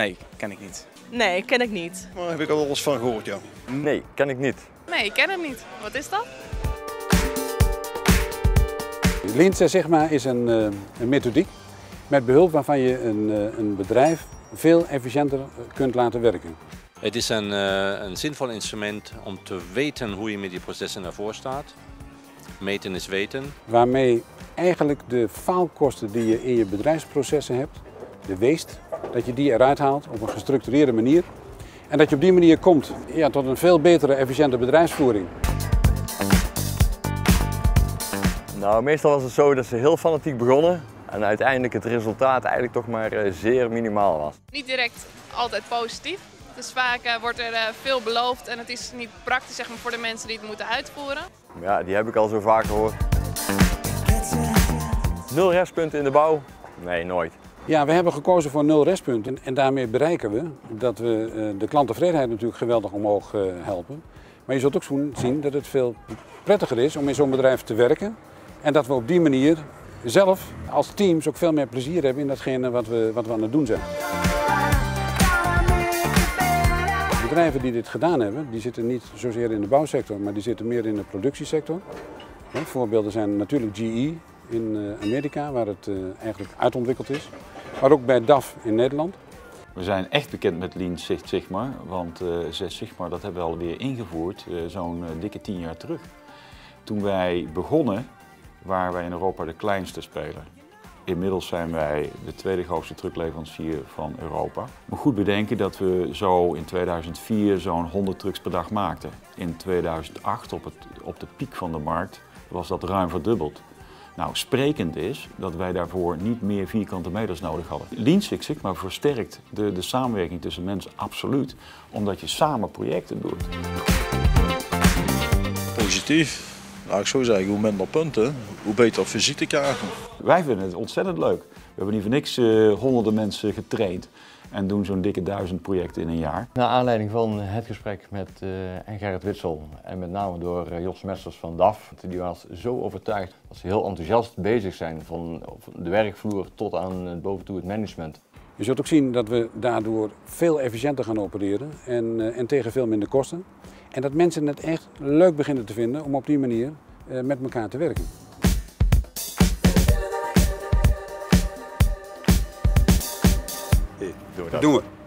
Nee, ken ik niet. Nee, ken ik niet. Daar heb ik al wel eens van gehoord, ja. Nee, ken ik niet. Nee, ik ken hem niet. Wat is dat? Lean Sigma is een, eh, een methodiek met behulp waarvan je een, eh, een bedrijf veel efficiënter eh, kunt laten werken. Het is een, eh, een zinvol instrument om te weten hoe je met die processen ervoor staat. Meten is weten. Waarmee eigenlijk de faalkosten die je in je bedrijfsprocessen hebt, de waste, dat je die eruit haalt op een gestructureerde manier. En dat je op die manier komt ja, tot een veel betere, efficiënte bedrijfsvoering. Nou, meestal was het zo dat ze heel fanatiek begonnen en uiteindelijk het resultaat eigenlijk toch maar eh, zeer minimaal was. Niet direct altijd positief. Dus vaak eh, wordt er eh, veel beloofd en het is niet praktisch zeg maar, voor de mensen die het moeten uitvoeren. Ja, die heb ik al zo vaak gehoord. Nul restpunten in de bouw? Nee, nooit. Ja, we hebben gekozen voor nul restpunten en daarmee bereiken we dat we eh, de klanttevredenheid natuurlijk geweldig omhoog eh, helpen. Maar je zult ook zien dat het veel prettiger is om in zo'n bedrijf te werken en dat we op die manier zelf als teams ook veel meer plezier hebben in datgene wat we, wat we aan het doen zijn. Bedrijven die dit gedaan hebben, die zitten niet zozeer in de bouwsector, maar die zitten meer in de productiesector. Voorbeelden zijn natuurlijk GE in eh, Amerika, waar het eh, eigenlijk uitontwikkeld is. Maar ook bij DAF in Nederland. We zijn echt bekend met Lean Six Sigma, want eh Zes Sigma dat hebben we alweer ingevoerd zo'n dikke tien jaar terug. Toen wij begonnen waren wij in Europa de kleinste speler. Inmiddels zijn wij de tweede grootste truckleverancier van Europa. Moet goed bedenken dat we zo in 2004 zo'n 100 trucks per dag maakten. In 2008 op, het, op de piek van de markt was dat ruim verdubbeld. Nou, sprekend is dat wij daarvoor niet meer vierkante meters nodig hadden. Lean Six Sigma versterkt de, de samenwerking tussen mensen absoluut, omdat je samen projecten doet. Positief. Nou, ik zou zeggen, hoe minder punten, hoe beter visitekaarten. Wij vinden het ontzettend leuk. We hebben niet voor niks eh, honderden mensen getraind en doen zo'n dikke duizend projecten in een jaar. Naar aanleiding van het gesprek met eh, en Gerrit Witsel en met name door eh, Jos Mesters van DAF, die was zo overtuigd dat ze heel enthousiast bezig zijn van de werkvloer tot aan eh, boventoe het management. Je zult ook zien dat we daardoor veel efficiënter gaan opereren en, eh, en tegen veel minder kosten. En dat mensen het echt leuk beginnen te vinden om op die manier eh, met elkaar te werken. Doen we dat. Doen we.